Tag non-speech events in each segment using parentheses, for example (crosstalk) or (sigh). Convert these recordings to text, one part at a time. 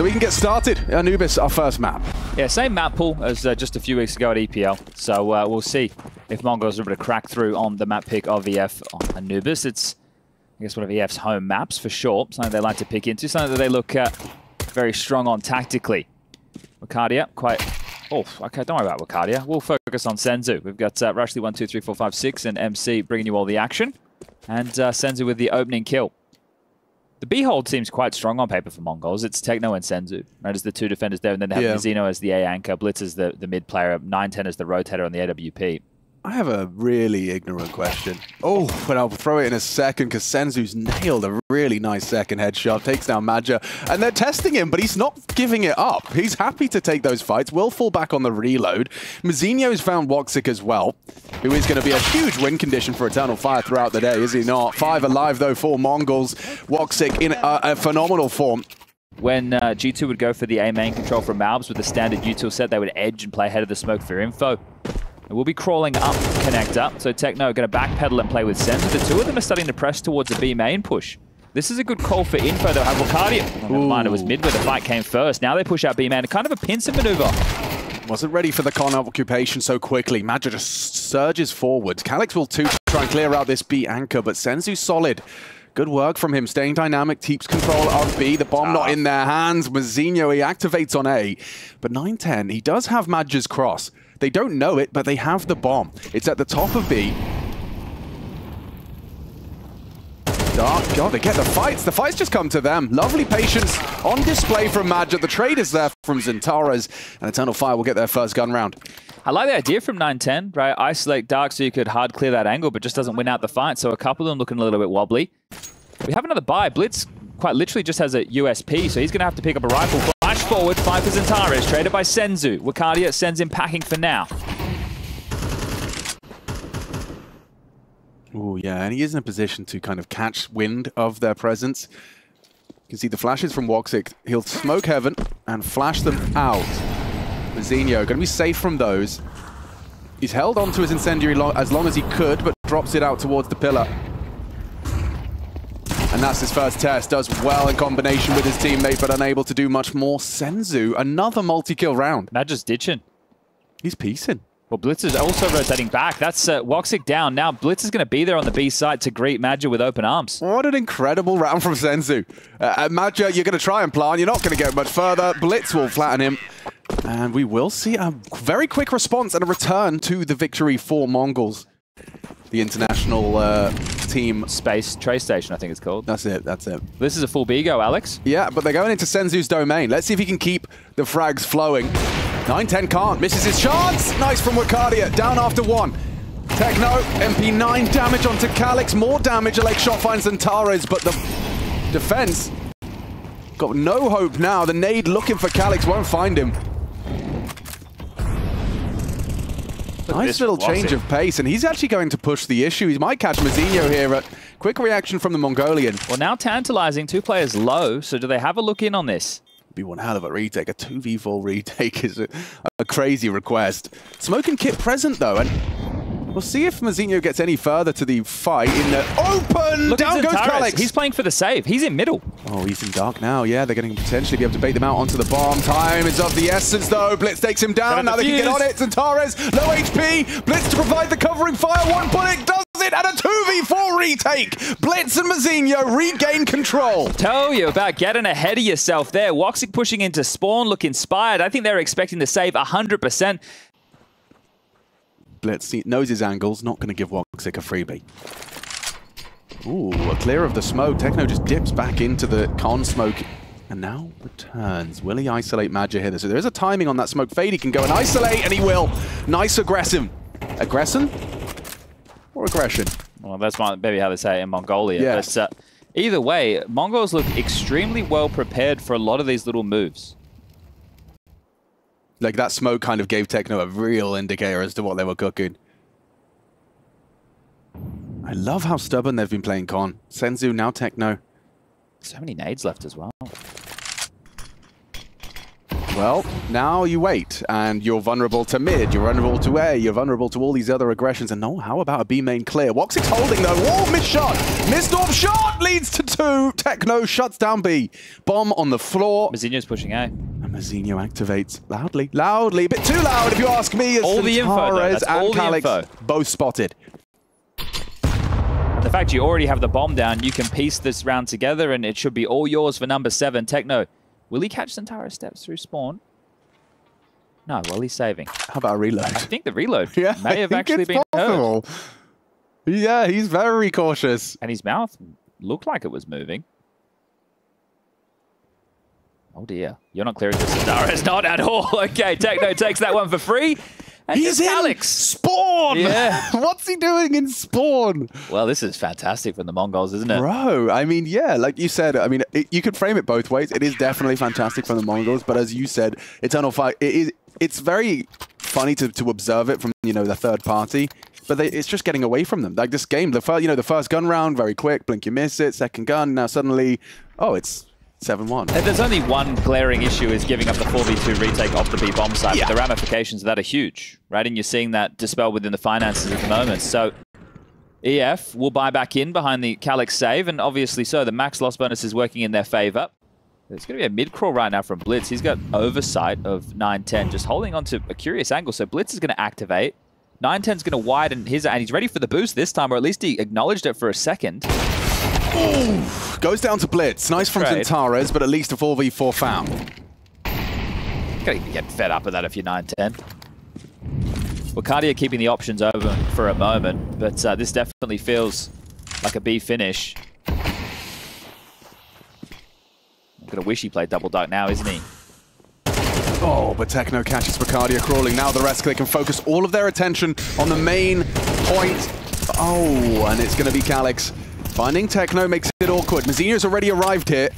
So we can get started. Anubis, our first map. Yeah, same map pool as uh, just a few weeks ago at EPL. So uh, we'll see if Mongols are able to crack through on the map pick of EF on Anubis. It's, I guess, one of EF's home maps for sure. Something they like to pick into, something that they look uh, very strong on tactically. Wicadia, quite... Oh, okay, don't worry about Wicadia. We'll focus on Senzu. We've got uh, Rushley 1, 2, 3, 4, 5, 6 and MC bringing you all the action. And uh, Senzu with the opening kill. The B hold seems quite strong on paper for Mongols. It's Techno and Senzu, right, as the two defenders there, and then they have Yeah. As the A anchor, Blitz as the, the mid player, 910 as the rotator on the AWP. I have a really ignorant question. Oh, but I'll throw it in a second because Senzu's nailed a really nice second headshot, takes down Madja, and they're testing him, but he's not giving it up. He's happy to take those fights, will fall back on the reload. Mazinho's found Woxic as well, who is going to be a huge win condition for Eternal Fire throughout the day, is he not? Five alive, though, for Mongols. Woxic in a, a phenomenal form. When uh, G2 would go for the A main control from Malbs with the standard util set, they would edge and play ahead of the smoke for info. We'll be crawling up connector, so Techno going to backpedal and play with Senzu. The two of them are starting to press towards a B main push. This is a good call for info. They'll have. Oh, never mind, it was mid where the fight came first. Now they push out B man. Kind of a pincer maneuver. Wasn't ready for the con occupation so quickly. Madja just surges forward. Calyx will too try and clear out this B anchor, but Senzu's solid. Good work from him, staying dynamic, keeps control of B. The bomb not ah. in their hands. Mazinho, he activates on A. But 9-10, he does have Madge's cross. They don't know it, but they have the bomb. It's at the top of B. Dark, God, they get the fights. The fights just come to them. Lovely patience on display from Madja. The trade is there from Xantares, and Eternal Fire will get their first gun round. I like the idea from 910, right? Isolate Dark so you could hard clear that angle, but just doesn't win out the fight. So a couple of them looking a little bit wobbly. We have another buy. Blitz quite literally just has a USP, so he's going to have to pick up a rifle. Flash forward, five for Xantares, traded by Senzu. Wicadia sends him packing for now. Oh, yeah, and he is in a position to kind of catch wind of their presence. You can see the flashes from Woxic. He'll smoke Heaven and flash them out. Mazinho going to be safe from those. He's held on to his incendiary lo as long as he could, but drops it out towards the pillar. And that's his first test. Does well in combination with his teammate, but unable to do much more. Senzu, another multi-kill round. Matt just ditching. He's piecing. Well, Blitz is also rotating back. That's uh, Woxic down. Now Blitz is going to be there on the B side to greet Madja with open arms. What an incredible round from Senzu. Uh, uh, Madja, you're going to try and plan. You're not going to get much further. Blitz will flatten him. And we will see a very quick response and a return to the victory for Mongols. The international uh, team. Space Trace Station, I think it's called. That's it, that's it. This is a full B go, Alex. Yeah, but they're going into Senzu's domain. Let's see if he can keep the frags flowing. 9-10 can't. Misses his chance. Nice from Wicadia. Down after one. Techno, MP9 damage onto Calyx. More damage. A leg shot finds Antares, but the defense got no hope now. The nade looking for Calyx won't find him. Nice little change of pace, and he's actually going to push the issue. He might catch Mazinho here. At quick reaction from the Mongolian. Well, now tantalizing. Two players low. So do they have a look in on this? Be one hell of a retake. A 2v4 (laughs) retake is a, a crazy request. Smoke and Kit present, though, and we'll see if Mazinho gets any further to the fight in the open. Look Down goes. Calyx. He's playing for the save. He's in middle. Oh, he's in dark now. Yeah, they're going to potentially be able to bait them out onto the bomb. Time is of the essence, though. Blitz takes him down. Now they can get on it. Xantares, low HP. Blitz to provide the covering fire. One bullet does it, and a 2v4 retake. Blitz and Mazinho regain control. Tell you about getting ahead of yourself there. Woxic pushing into spawn, look inspired. I think they're expecting to save 100%. Blitz see- knows his angles, not going to give Woxic a freebie. Ooh, a clear of the smoke. Techno just dips back into the con smoke and now returns. Will he isolate Madja here? So there is a timing on that smoke fade. He can go and isolate, and he will. Nice aggressive. Aggression? Or aggression? Well, that's my, maybe how they say it in Mongolia. Yes. But uh, either way, Mongols look extremely well prepared for a lot of these little moves. Like that smoke kind of gave Techno a real indicator as to what they were cooking. I love how stubborn they've been playing con. Senzu, now Techno. So many nades left as well. Well, now you wait, and you're vulnerable to mid, you're vulnerable to A, you're vulnerable to all these other aggressions, and no, how about a B main clear? Woxic's holding though, oh, missed shot! Missed off shot leads to two! Techno shuts down B. Bomb on the floor. Mazinho's pushing A. And Mazinho activates loudly, loudly, a bit too loud if you ask me. As all the info, though. That's and all Calyx the info. both spotted. The fact you already have the bomb down, you can piece this round together, and it should be all yours for number seven. Techno, will he catch Centauro's steps through spawn? No, well, he's saving. How about a reload? I think the reload (laughs) yeah, may have actually been possible. heard. Yeah, he's very cautious. And his mouth looked like it was moving. Oh dear, you're not clearing this, It's not at all. (laughs) Okay, Techno takes that one for free. He's in Alex. Spawn! Yeah. (laughs) What's he doing in Spawn? Well, this is fantastic from the Mongols, isn't it? Bro, I mean, yeah, like you said, I mean, it, you could frame it both ways. It is definitely fantastic from the Mongols, but as you said, Eternal Fire, it is, it's very funny to, to observe it from, you know, the third party, but they, it's just getting away from them. Like this game, the first, you know, the first gun round, very quick, blink, you miss it, second gun, now suddenly, oh, it's 7-1. There's only one glaring issue is giving up the 4v2 retake off the B bomb site. Yeah. But the ramifications of that are huge, right? And you're seeing that dispelled within the finances at the moment. So EF will buy back in behind the Calyx save, and obviously so. The max loss bonus is working in their favor. It's going to be a mid-crawl right now from Blitz. He's got oversight of 9-10, just holding on to a curious angle. So Blitz is going to activate. 9-10's going to widen his, and he's ready for the boost this time, or at least he acknowledged it for a second. Ooh, goes down to Blitz. Nice from Xantares, but at least a 4v4 found. Gotta get fed up with that if you're 9-10. Well, Cardia keeping the options open for a moment, but uh, this definitely feels like a B finish. I'm gonna wish he played double duck now, isn't he? Oh, but Techno catches Wicadia crawling. Now the rest, they can focus all of their attention on the main point. Oh, and it's going to be Calyx Finding Techno makes it awkward. Mazinho's already arrived here.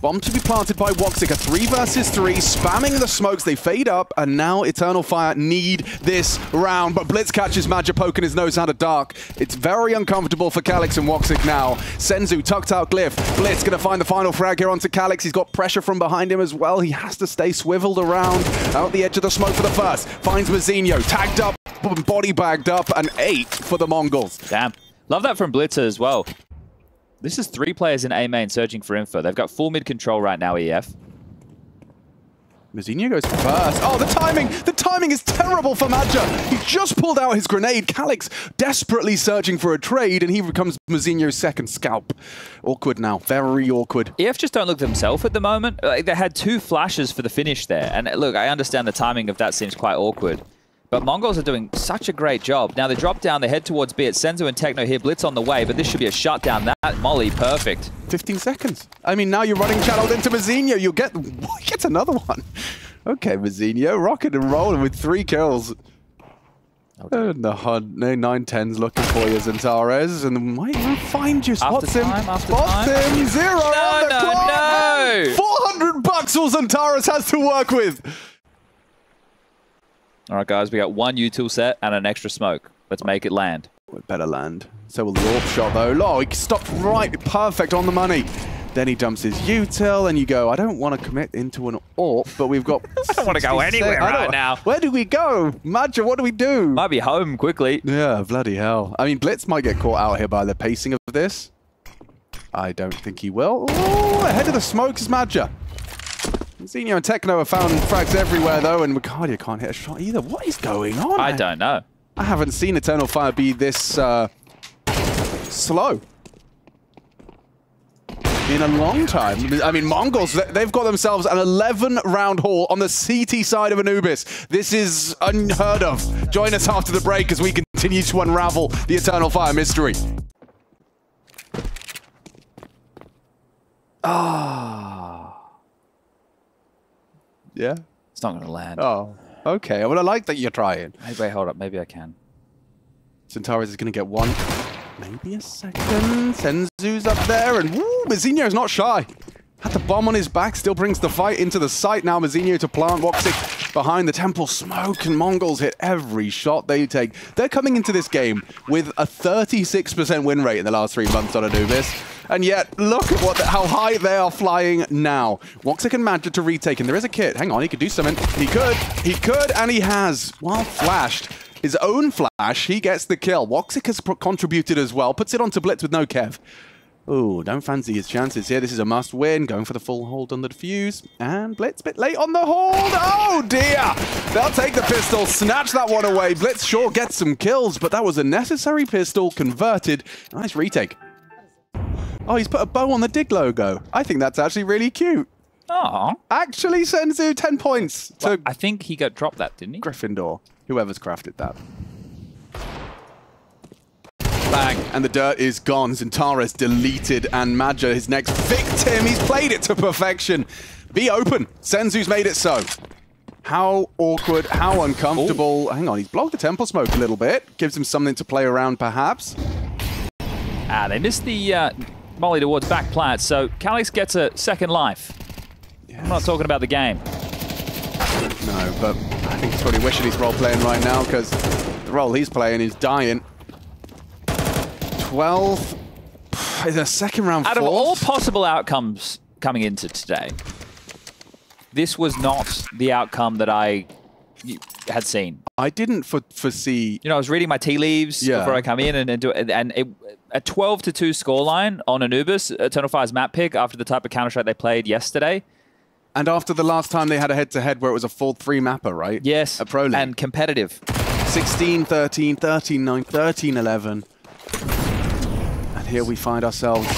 Bomb to be planted by Woxic. A three versus three, spamming the smokes. They fade up, and now Eternal Fire need this round. But Blitz catches Madja poking his nose out of dark. It's very uncomfortable for Calyx and Woxic now. Senzu tucked out Glyph. Blitz gonna find the final frag here onto Calyx. He's got pressure from behind him as well. He has to stay swiveled around out the edge of the smoke for the first. Finds Mazinho, tagged up, body bagged up, and eight for the Mongols. Damn. Love that from Blitzer as well. This is three players in A main searching for info. They've got full mid control right now, EF. Mazinho goes first. Oh, the timing! The timing is terrible for Madja. He just pulled out his grenade. Calyx desperately searching for a trade, and he becomes Mazinho's second scalp. Awkward now. Very awkward. EF just don't look themselves at the moment. Like, they had two flashes for the finish there. And look, I understand the timing of that seems quite awkward. But Mongols are doing such a great job. Now they drop down, they head towards B. It's Senzu and Techno here. Blitz on the way, but this should be a shutdown. That Molly, perfect. 15 seconds. I mean, now you're running channeled into Mazinho. You'll get, (laughs) get another one. Okay, Mazinho, rocking and rolling with three kills. Okay. And the HUD, no, 910's looking for you, Xantares, and might even find you. Spots after him. Time, after spots time. him. Zero no, on the no, clock. No. 400 bucks all Xantares has to work with. All right, guys, we got one util set and an extra smoke. Let's make it land. Oh, better land. So will the AWP shot, though. Oh, he stopped right perfect on the money. Then he dumps his util, and you go, I don't want to commit into an AWP, but we've got... (laughs) I don't want to go anywhere right now. Where do we go? Madja, what do we do? Might be home quickly. Yeah, bloody hell. I mean, Blitz might get caught out here by the pacing of this. I don't think he will. Oh, ahead of the smokes is Madja. Xenio and Techno have found frags everywhere, though, and Wicadia can't hit a shot either. What is going on? I don't know. I haven't seen Eternal Fire be this uh, slow in a long time. I mean, Mongols, they've got themselves an 11-round haul on the CT side of Anubis. This is unheard of. Join us after the break as we continue to unravel the Eternal Fire mystery. Ah. Yeah? It's not going to land. Oh, okay. Well, I like that you're trying. Wait, hold up. Maybe I can. Centaurus is going to get one. Maybe a second. Senzu's up there, and woo, Mazinho's not shy. Had the bomb on his back, still brings the fight into the site. Now Mazinho to plant. Woxic behind the temple. Smoke and Mongols hit every shot they take. They're coming into this game with a 36% win rate in the last three months on Anubis. And yet, look at what the, how high they are flying now. Woxic and Madja to retake, and there is a kit. Hang on, he could do something. He could, he could, and he has. While flashed, his own flash, he gets the kill. Woxic has contributed as well, puts it onto Blitz with no Kev. Ooh, don't fancy his chances here. This is a must win. Going for the full hold on the defuse. And Blitz bit late on the hold. Oh, dear. They'll take the pistol, snatch that one away. Blitz sure gets some kills, but that was a necessary pistol converted. Nice retake. Oh, he's put a bow on the dig logo. I think that's actually really cute. Oh, Actually, Senzu, 10 points to I think he got dropped that, didn't he? Gryffindor. Whoever's crafted that. Bang, and the dirt is gone. Xantares deleted, and Madja, his next victim. He's played it to perfection. Be open. Senzu's made it so. How awkward, how uncomfortable. Hang on, he's blocked the temple smoke a little bit. Gives him something to play around, perhaps. Ah, they missed the uh, molly towards back plat, so Calyx gets a second life. I'm not talking about the game. No, but I think he's probably wishing he's role playing right now because the role he's playing is dying. 12 in a second round Out of all possible outcomes coming into today, this was not the outcome that I had seen. I didn't for, foresee. You know, I was reading my tea leaves Yeah. before I come in and, and do it, and it, a 12 to 2 scoreline on Anubis, Eternal Fire's map pick after the type of Counter Strike they played yesterday. And after the last time they had a head to head where it was a full three mapper, right? Yes, At Pro League. and competitive. 16 13, 13 9, 13 11. Here we find ourselves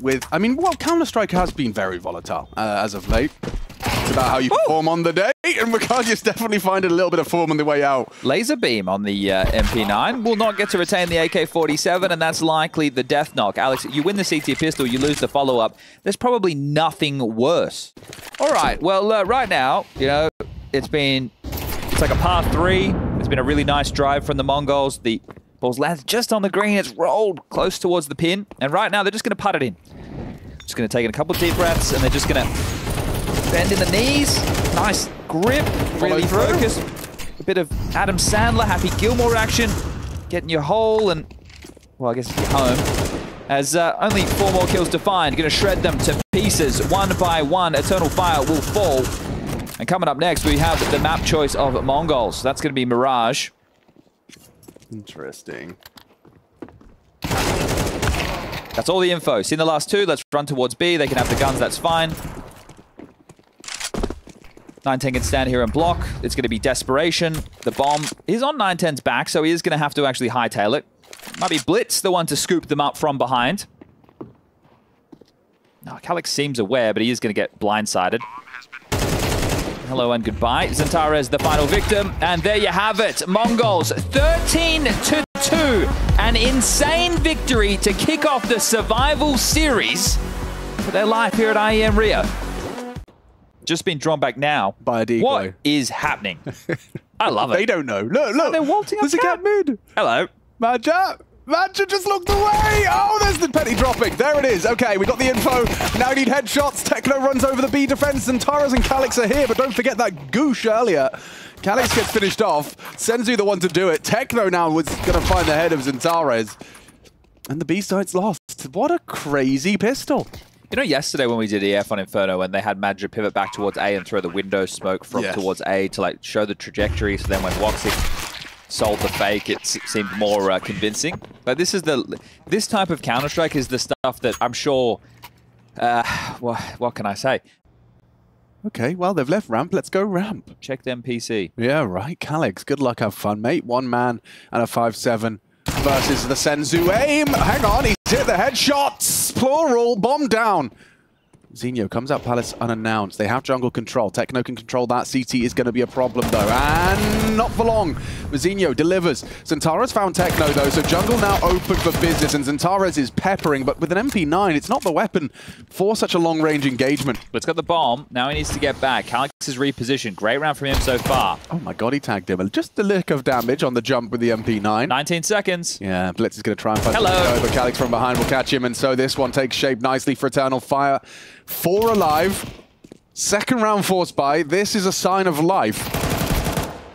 with. I mean, well, Counter Strike has been very volatile uh, as of late. It's about how you perform on the day, and Mercadius definitely finding a little bit of form on the way out. Laser beam on the uh, MP9 will not get to retain the AK-47, and that's likely the death knock. Alex, you win the CT pistol, you lose the follow-up. There's probably nothing worse. All right, well, uh, right now, you know, it's been it's like a par three. It's been a really nice drive from the Mongols. The ball's landed just on the green. It's rolled close towards the pin, and right now they're just going to putt it in. Just going to take in a couple of deep breaths, and they're just going to bend in the knees. Nice grip, really focused. A bit of Adam Sandler, Happy Gilmore action. Getting your hole and, well, I guess you're home. As uh, only four more kills to find. Going to shred them to pieces one by one. Eternal Fire will fall. And coming up next, we have the map choice of Mongols. That's going to be Mirage. Interesting. That's all the info. Seen the last two. Let's run towards B. They can have the guns. That's fine. 910 can stand here and block. It's going to be desperation. The bomb is on 910's back, so he is going to have to actually hightail it. Might be Blitz the one to scoop them up from behind. Now, Calyx seems aware, but he is going to get blindsided. Hello and goodbye. Xantares, the final victim. And there you have it. Mongols 13 to 2. An insane victory to kick off the survival series for their life here at IEM Rio. Just been drawn back now. By a decoy. What is happening? (laughs) I love it. They don't know. Look, look. they're waltzing up There's a cat mid. Hello. Madja! Madja just looked away! Oh, there's the penny dropping. There it is. Okay, we got the info. Now we need headshots. Techno runs over the B defense, and Taras and Calyx are here, but don't forget that goosh earlier. Calyx gets finished off. Senzu the one to do it. Techno now was going to find the head of Xantares. And the B side's lost. What a crazy pistol. You know, yesterday when we did EF on Inferno, when they had Madra pivot back towards A and throw the window smoke from Yes. towards A to like show the trajectory. So then when Woxic sold the fake, it seemed more uh, convincing. But this is the this type of Counter Strike is the stuff that I'm sure. Uh, what, what can I say? Okay, well, they've left ramp. Let's go ramp. Check them PC. Yeah, right. Calyx, good luck, have fun, mate. One man and a 5-7 versus the Senzu aim. Hang on, he's hit the headshots. Plural, bomb down. Zinho comes out Palace unannounced. They have jungle control. Techno can control that. CT is going to be a problem, though. And not for long. Zinho delivers. Xantares found Techno, though, so jungle now open for business, and Xantares is peppering, but with an MP9, it's not the weapon for such a long-range engagement. But it's got the bomb. Now he needs to get back. Calyx is repositioned. Great round from him so far. Oh my god, he tagged him. Just a lick of damage on the jump with the MP9. 19 seconds. Yeah, Blitz is going to try and find Hello. him, but Calyx from behind will catch him, and so this one takes shape nicely for Eternal Fire. Four alive. Second round force by. This is a sign of life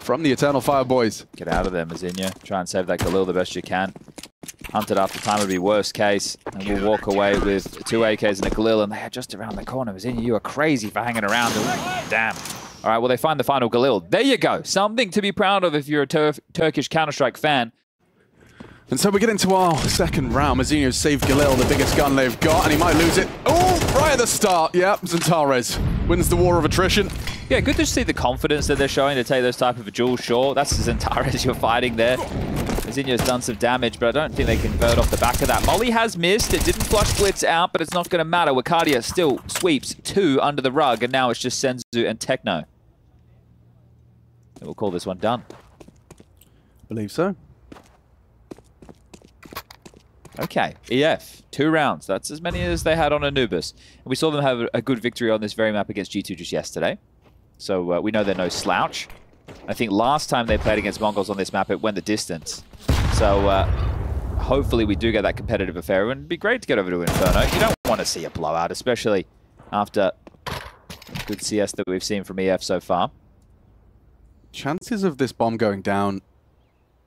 from the Eternal Fire boys. Get out of there, Mazinha. Try and save that Galil the best you can. hunted after time would be worst case. And we'll walk away with two AKs and a Galil, and they are just around the corner. Mazinho, you are crazy for hanging around. Damn. All right, well, they find the final Galil. There you go. Something to be proud of if you're a Tur Turkish Counter-Strike fan. And so we get into our second round. Mazinho saved Galil, the biggest gun they've got, and he might lose it. Oh, right at the start. Yep, XANTARES wins the war of attrition. Yeah, good to see the confidence that they're showing to take those type of a duel short. That's (laughs) XANTARES you're fighting there. Mazinho's done some damage, but I don't think they can convert off the back of that. Molly has missed. It didn't flush Blitz out, but it's not going to matter. Wicadia still sweeps two under the rug, and now it's just Senzu and Techno. And we'll call this one done. Believe so. Okay, EF, two rounds. That's as many as they had on Anubis. And we saw them have a good victory on this very map against G2 just yesterday. So uh, we know they're no slouch. I think last time they played against Mongols on this map, it went the distance. So uh, hopefully we do get that competitive affair. And it'd be great to get over to Inferno. You don't want to see a blowout, especially after good CS that we've seen from EF so far. Chances of this bomb going down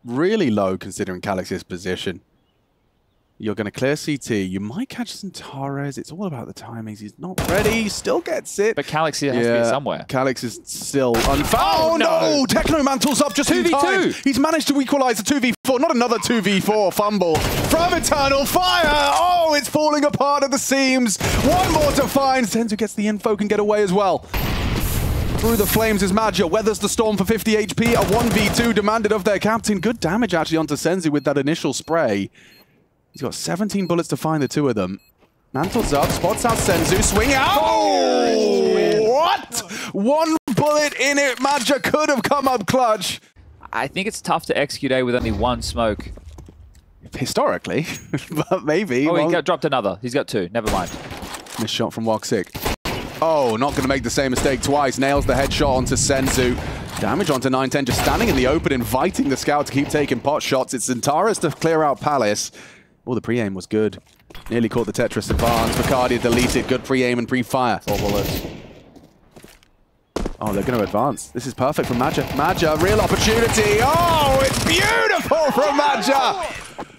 really low considering Calyx's position. You're going to clear CT. You might catch XANTARES. It's all about the timings. He's not ready. He still gets it. But Calyx has yeah, to be somewhere. Calyx is still unfound. Oh, no! Oh, no! Techno mantles up just 2v2. in time. He's managed to equalize the 2v4. Not another 2v4 fumble from Eternal Fire. Oh, it's falling apart at the seams. One more to find. Senzu gets the info, can get away as well. Through the flames is Maja. Weathers the storm for 50 HP. A 1v2 demanded of their captain. Good damage actually onto Senzu with that initial spray. He's got 17 bullets to find the two of them. Mantles up, spots out Senzu, swing out! Oh, what? One bullet in it, Maja could have come up clutch. I think it's tough to execute A with only one smoke. Historically, (laughs) but maybe. Oh, he got, dropped another. He's got two. Never mind. Missed shot from Woxic. Oh, not going to make the same mistake twice. Nails the headshot onto Senzu. Damage onto 910, just standing in the open, inviting the scout to keep taking pot shots. It's XANTARES to clear out Palace. Oh, the pre-aim was good. Nearly caught the Tetris advance. Wicadia deleted. Good pre-aim and pre-fire. Four bullets. Oh, they're going to advance. This is perfect for Maja. Maja, real opportunity. Oh, it's beautiful from Maja.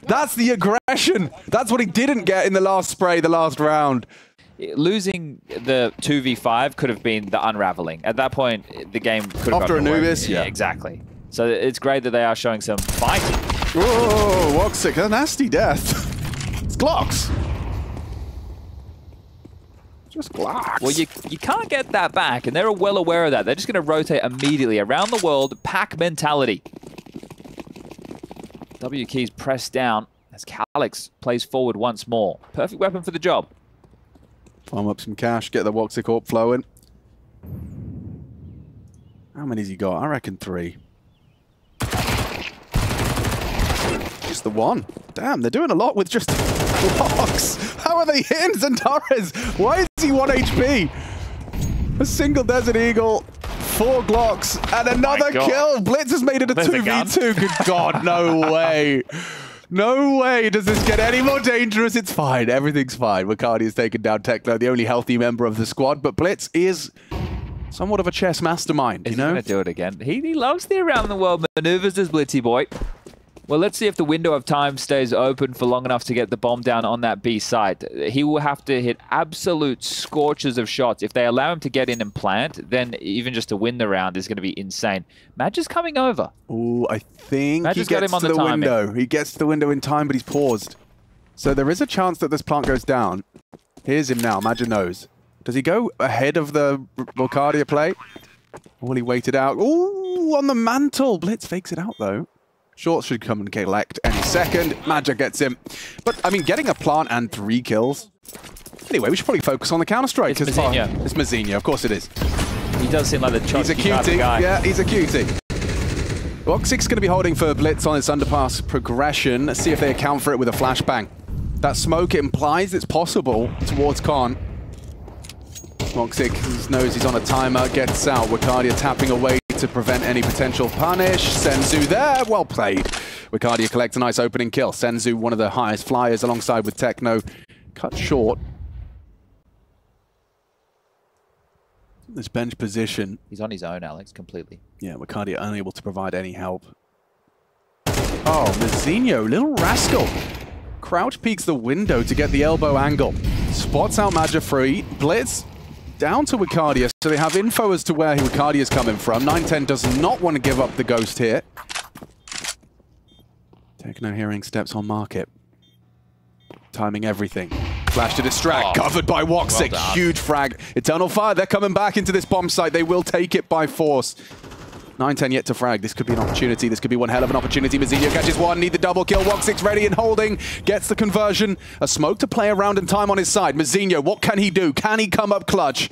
That's the aggression. That's what he didn't get in the last spray, the last round. Losing the 2v5 could have been the unraveling. At that point, the game could have After Anubis, yeah. yeah. Exactly. So it's great that they are showing some fighting. Whoa, Woxic, a nasty death. it's Glocks. Just Glocks. Well, you, you can't get that back, and they're well aware of that. They're just going to rotate immediately around the world, pack mentality. W keys pressed down as Calyx plays forward once more. Perfect weapon for the job. Farm up some cash, get the Woxic Orb flowing. How many's he got? I reckon three. just the one. Damn, they're doing a lot with just (laughs) blocks. How are they hitting XANTARES? Why is he 1 HP? A single Desert Eagle, four Glocks, and oh another oh kill. Blitz has made it a There's 2v2. A Good God, no (laughs) way. No way does this get any more dangerous. It's fine. Everything's fine. Wicadia has taken down Techno, the only healthy member of the squad, but Blitz is somewhat of a chess mastermind, is you know? He's going to do it again. He, he loves the around-the-world maneuvers, this Blitzy boy. Well, let's see if the window of time stays open for long enough to get the bomb down on that B site. He will have to hit absolute scorches of shots. If they allow him to get in and plant, then even just to win the round is going to be insane. Madge is coming over. Oh, I think Madge he gets him on to the, the window. He gets to the window in time, but he's paused. So there is a chance that this plant goes down. Here's him now. Imagine knows. Does he go ahead of the Volcardia play? Or will he wait it out? Ooh, on the mantle. Blitz fakes it out, though. Short should come and collect any second. Maja gets him. But, I mean, getting a plant and three kills. Anyway, we should probably focus on the Counter-Strike. It's Mazinho. It's Mazinho, of course it is. He does seem like the He's a cutie. Yeah, he's a cutie. Woxic's going to be holding for a Blitz on its underpass progression. Let's see if they account for it with a flashbang. That smoke implies it's possible towards Khan. Woxic knows he's on a timer, gets out. Wicadia tapping away to prevent any potential punish. Senzu there, well played. Wicadia collects a nice opening kill. Senzu, one of the highest flyers alongside with Techno, cut short. This bench position. He's on his own, Alex, completely. Yeah, Wicadia unable to provide any help. Oh, Mazinho, little rascal. Crouch peeks the window to get the elbow angle. Spots out Madja free. Blitz down to Wicadia, so they have info as to where Wicadia is coming from. 910 does not want to give up the ghost here. Techno hearing steps on market. Timing everything. Flash to distract, Oh, covered by Woxic. well. Huge frag. Eternal Fire, they're coming back into this bomb site. They will take it by force. 9-10 yet to frag. This could be an opportunity. This could be one hell of an opportunity. Mazzinho catches one, need the double kill. Woxic's ready and holding. Gets the conversion. A smoke to play around and time on his side. Mazzinho, what can he do? Can he come up clutch?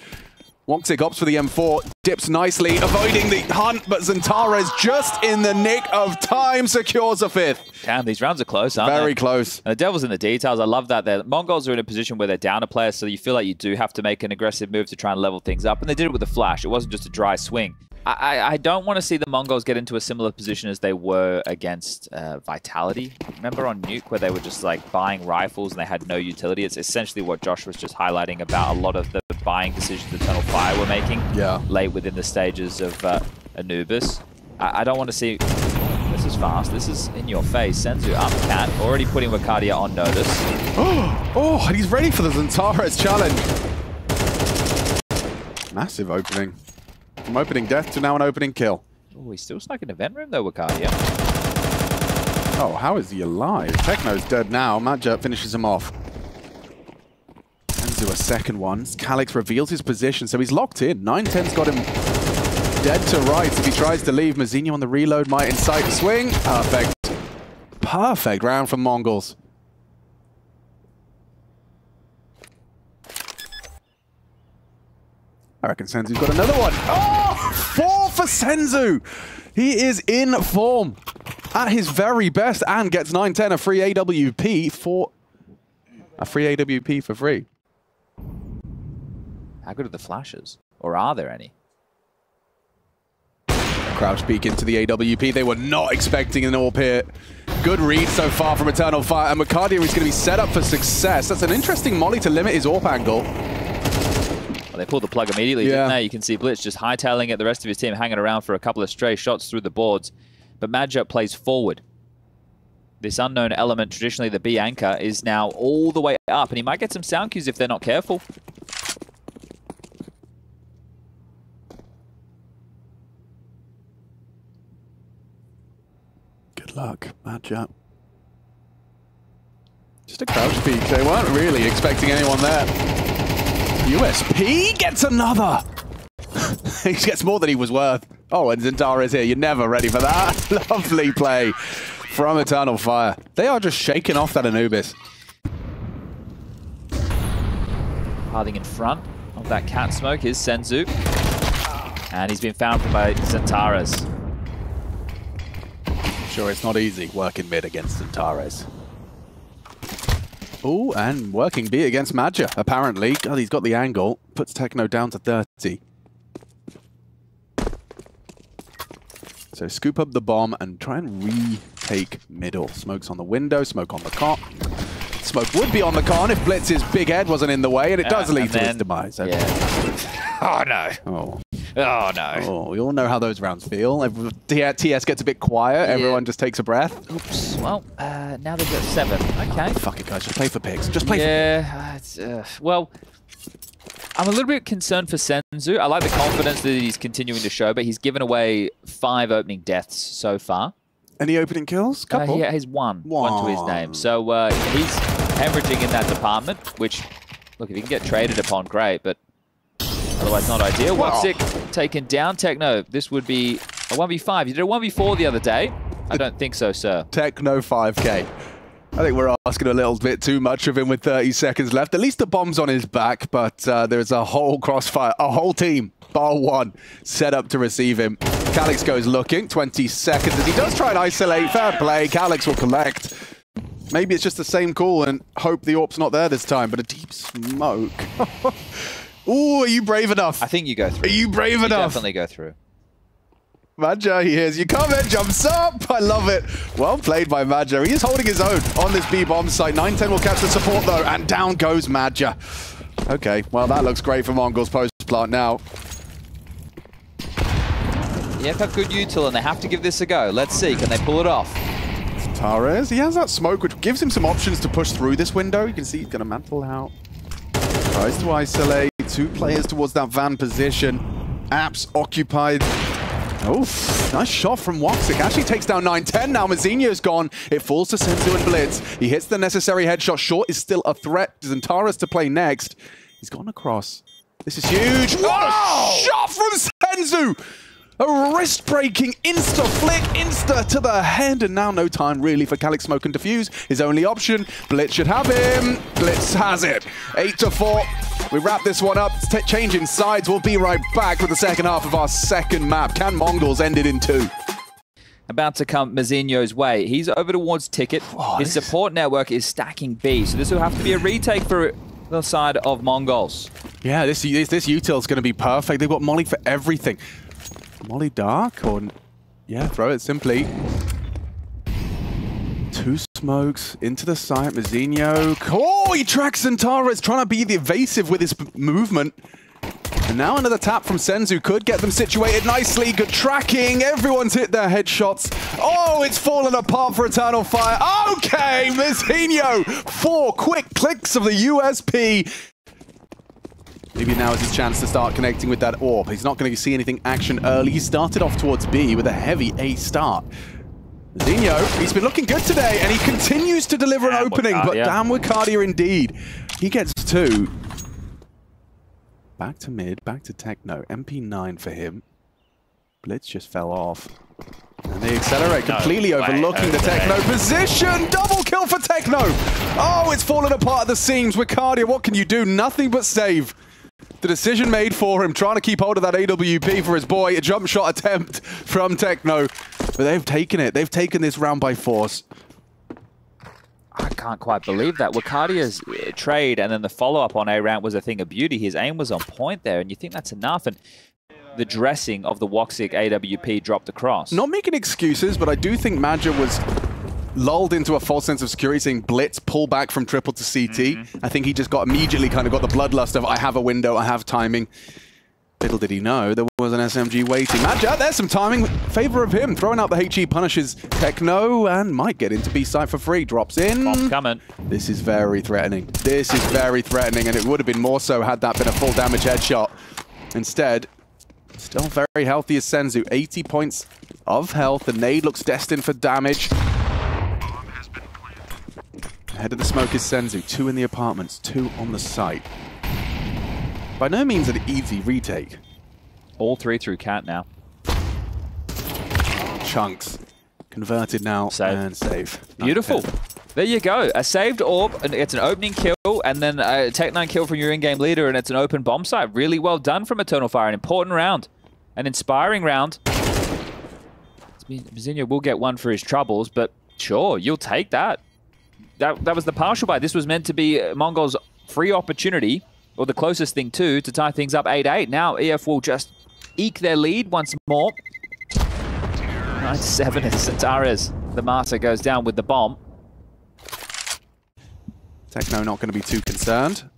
Woxic opts for the M4, dips nicely, avoiding the hunt, but Xantares just in the nick of time secures a fifth. Damn, these rounds are close, aren't Very they? close. And the devil's in the details. I love that. The Mongols are in a position where they're down a player, so you feel like you do have to make an aggressive move to try and level things up. And they did it with a flash. It wasn't just a dry swing. I, I, don't want to see the Mongols get into a similar position as they were against uh, Vitality. Remember on Nuke where they were just like buying rifles and they had no utility? It's essentially what Josh was just highlighting about a lot of the buying decisions Eternal Fire were making Yeah. late within the stages of uh, Anubis. I, I don't want to see... This is fast. This is in your face. Senzu up cat, already putting Wicadia on notice. (gasps) Oh, and he's ready for the Xantares challenge. Massive opening. From opening death to now an opening kill. Oh, he's still stuck in the vent room though, Wicadia. Oh, how is he alive? Techno's dead now. Madja finishes him off. Enzo a second one. Calyx reveals his position, so he's locked in. 910's got him dead to rights. If he tries to leave, Mazzinho on the reload might incite a swing. Perfect. Perfect round from Mongols. I reckon Senzu's got another one. Oh, four for Senzu. He is in form at his very best and gets 910 a free AWP for a free AWP for free. How good are the flashes? Or are there any? Crouch peek into the AWP. They were not expecting an AWP here. Good read so far from Eternal Fire, and Mercadia is going to be set up for success. That's an interesting molly to limit his AWP angle. Well, they pulled the plug immediately, Yeah. didn't they? You can see Blitz just hightailing it, the rest of his team hanging around for a couple of stray shots through the boards. But Madja plays forward. This unknown element, traditionally the B anchor, is now all the way up, and he might get some sound cues if they're not careful. Good luck, Madja. Just a crouch peek. They weren't really expecting anyone there. USP gets another. (laughs) he gets more than he was worth. Oh, and Zintara is here. You're never ready for that. (laughs) Lovely play from Eternal Fire. They are just shaking off that Anubis. Pathing in front of that cat smoke is Senzu. And he's been found by Xantares. Sure, it's not easy working mid against Xantares. Oh, and working B against Madja, apparently. God, he's got the angle. Puts Techno down to 30. So scoop up the bomb and try and retake middle. Smoke's on the window, smoke on the con. Smoke would be on the con if Blitz's big head wasn't in the way, and it does Uh, lead and to his then- demise. Yeah. (laughs) oh, no. Oh. Oh, no. oh, we all know how those rounds feel. TS gets a bit quiet, everyone just takes a breath. Oops. Well, uh, now they've got seven. Okay. Fuck it, guys, just play for picks. Just play for Yeah, uh, uh, well, I'm a little bit concerned for Senzu. I like the confidence that he's continuing to show, but he's given away five opening deaths so far. Any opening kills? Uh, Couple. he has one, one to his name. So uh, he's hemorrhaging in that department, which, look, if he can get traded upon, great, but otherwise not ideal. Wow. Woxic taken down. Techno, this would be a 1v5. You did a 1v4 the other day. I don't think so, sir. Techno 5k. I think we're asking a little bit too much of him with 30 seconds left. At least the bomb's on his back, but uh, there's a whole crossfire, a whole team, bar one, set up to receive him. Calyx goes looking, 20 seconds as he does try and isolate. Fair play, Calyx will collect. Maybe it's just the same call and hope the AWP's not there this time, but a deep smoke. (laughs) Ooh, are you brave enough? I think you go through. Are you brave You enough? definitely go through. Madja, he hears you coming, jumps up. I love it. Well played by Madja. He is holding his own on this B bomb site. 910 will catch the support though, and down goes Madja. Okay, well that looks great for Mongols post plant now. Yeah, have good util, and they have to give this a go. Let's see, can they pull it off? Xantares, he has that smoke, which gives him some options to push through this window. You can see he's going to mantle out. Tries to isolate. Two players towards that van position. Apps occupied. Oh, nice shot from Woxic. Actually takes down 9-10. Now Mazinho's gone. It falls to Senzu and Blitz. He hits the necessary headshot. Short is still a threat. Xantares to play next. He's gone across. This is huge. Oh, what a shot from Senzu! A wrist-breaking insta-flick, insta to the head, and now no time really for Calyx Smoke and Defuse. His only option, Blitz should have him. Blitz has it. 8 to four. We wrap this one up, changing sides. We'll be right back with the second half of our second map. Can Mongols end it in two? about to come Mazinho's way. He's over towards Ticket. Oh, His support network is stacking B, so this will have to be a retake for the side of Mongols. Yeah, this this, this util is going to be perfect. They've got Molly for everything. Molly Dark or... Yeah, throw it simply. Two smokes into the site. Mazinho. Oh, he tracks Zantara. It's trying to be the evasive with his movement. And now another tap from Senzu could get them situated nicely. Good tracking. Everyone's hit their headshots. Oh, it's fallen apart for Eternal Fire. Okay, Mazinho. Four quick clicks of the USP. Maybe now is his chance to start connecting with that orb. He's not going to see anything action early. He started off towards B with a heavy A start. Zinho, he's been looking good today, and he continues to deliver an opening, but damn Wicadia indeed. He gets two. Back to mid, back to Techno. MP9 for him. Blitz just fell off. And they accelerate, completely no overlooking the Techno position. Double kill for Techno. Oh, it's fallen apart at the seams. Wicadia, what can you do? Nothing but save. The decision made for him, trying to keep hold of that AWP for his boy. A jump shot attempt from Techno. But they've taken it. They've taken this round by force. I can't quite believe that. Wicadia's uh, trade and then the follow-up on A-Round was a thing of beauty. His aim was on point there, and you think that's enough. And the dressing of the Woxic AWP dropped across. Not making excuses, but I do think Madja was lulled into a false sense of security, saying blitz, pull back from triple to CT. Mm -hmm. I think he just got immediately kind of got the bloodlust of I have a window, I have timing. Little did he know, there was an SMG waiting. There's some timing. Favor of him. Throwing out the HE punishes Techno and might get into B site for free. Drops in. Bomb coming. This is very threatening. This is very threatening, and it would have been more so had that been a full damage headshot. Instead, still very healthy as Senzu. 80 points of health. The nade looks destined for damage. Ahead of the smoke is Senzu. Two in the apartments, two on the site. By no means an easy retake. All three through Cat now. Chunks. Converted now save. and save. Beautiful. There you go. A saved orb, and it's an opening kill, and then a Tech-9 kill from your in-game leader, and it's an open bomb site. Really well done from Eternal Fire. An important round. An inspiring round. Mazinho will get one for his troubles, but sure, you'll take that that, that was the partial buy. This was meant to be uh, Mongol's free opportunity, or the closest thing to, to tie things up 8-8. Now EF will just eke their lead once more. 9-7 as Xantares. The Martyr goes down with the bomb. Techno not going to be too concerned.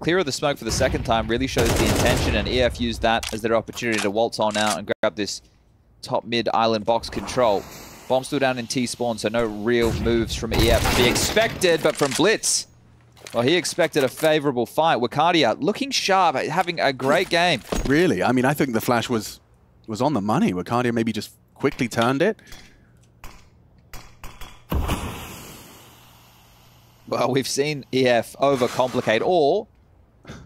clear of the smoke for the second time really shows the intention, and EF used that as their opportunity to waltz on out and grab this top mid island box control. Bomb still down in T-spawn, so no real moves from EF to be expected, but from Blitz, well, he expected a favorable fight. Wicadia looking sharp, having a great game. Really? I mean, I think the flash was was on the money. Wicadia maybe just quickly turned it. Well, we've seen EF overcomplicate or